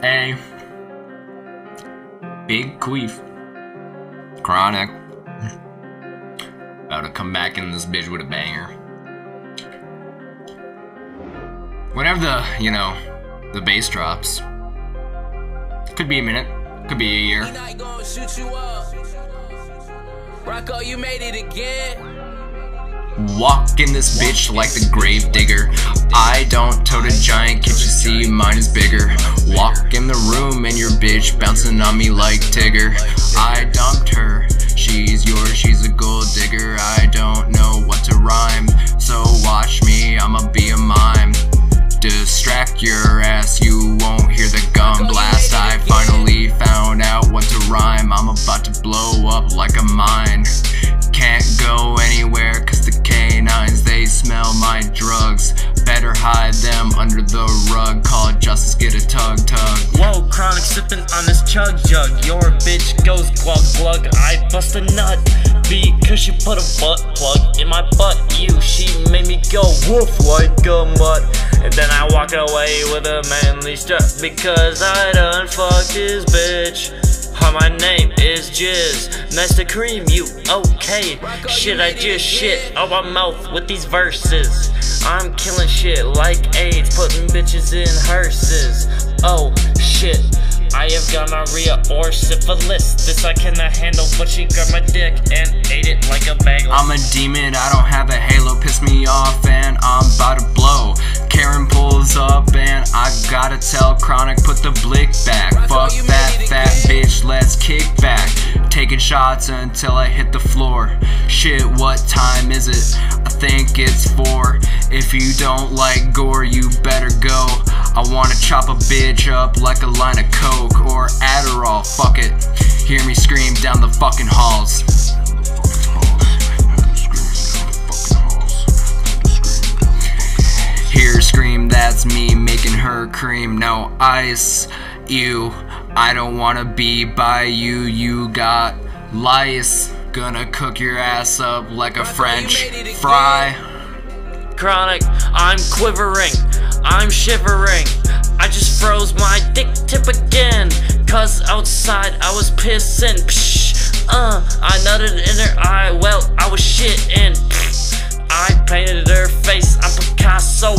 Hey. Big Queef. Kronikk. About to come back in this bitch with a banger. Whenever the, you know, the bass drops. Could be a minute. Could be a year. Rocco, you made it again. Walk in this bitch like the grave digger. I don't tote a giant, see mine is bigger? Walk in the room and your bitch bouncing on me like Tigger. I dumped her, she's yours, she's a gold digger. I don't know what to rhyme, so watch me, I'ma be a mime. Distract your under the rug. Call it justice, get a tug tug. Whoa, Kronikk sipping on this chug jug. Your bitch goes glug glug. I bust a nut because she put a butt plug in my butt. You, she made me go woof like a mutt. And then I walk away with a manly strut because I done fucked his bitch. My name is Jizz. To cream you. Okay, shit, I just shit out my mouth with these verses. I'm killing shit like AIDS, putting bitches in hearses. Oh shit. I have gonorrhea or syphilis. This I cannot handle, but she grabbed my dick and ate it like a bagel. I'm a demon, I don't have a halo, piss me off, and I'm about to blow. Karen pulls up, and I gotta tell Kronikk, put the blick back. Taking shots until I hit the floor. Shit, what time is it? I think it's four. If you don't like gore, you better go. I wanna chop a bitch up like a line of coke or Adderall, fuck it. Hear me scream down the fucking halls. Hear scream, that's me making her cream. No ice, you. I don't wanna be by you, you got lice. Gonna cook your ass up like a French fry. Kronikk, I'm quivering, I'm shivering. I just froze my dick tip again. Cause outside I was pissing. Psh, uh, I nutted in her eye. Well, I was shitting. Psh, I painted her face. I'm Picasso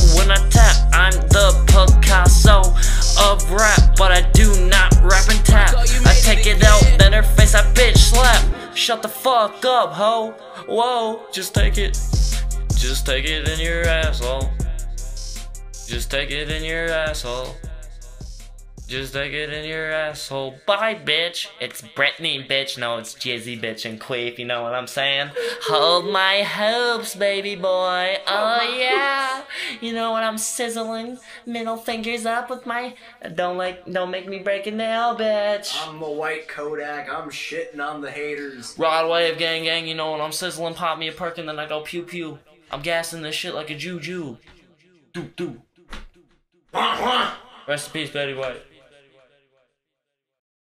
Shut the fuck up, ho. Whoa, just take it. Just take it in your asshole. Just take it in your asshole. Just take it in your asshole. Bye, bitch. It's Brittany, bitch. No, it's Jizzy, bitch, and Queef. You know what I'm saying? Hold my hopes, baby boy. Oh yeah. You know what I'm sizzling? Middle fingers up with my. Don't like. Don't make me break a nail, bitch. I'm a white Kodak. I'm shitting on the haters. Rod wave, gang, gang. You know what I'm sizzling? Pop me a perk and then I go pew pew. I'm gassing this shit like a juju. Do do. Rest in peace, Betty White.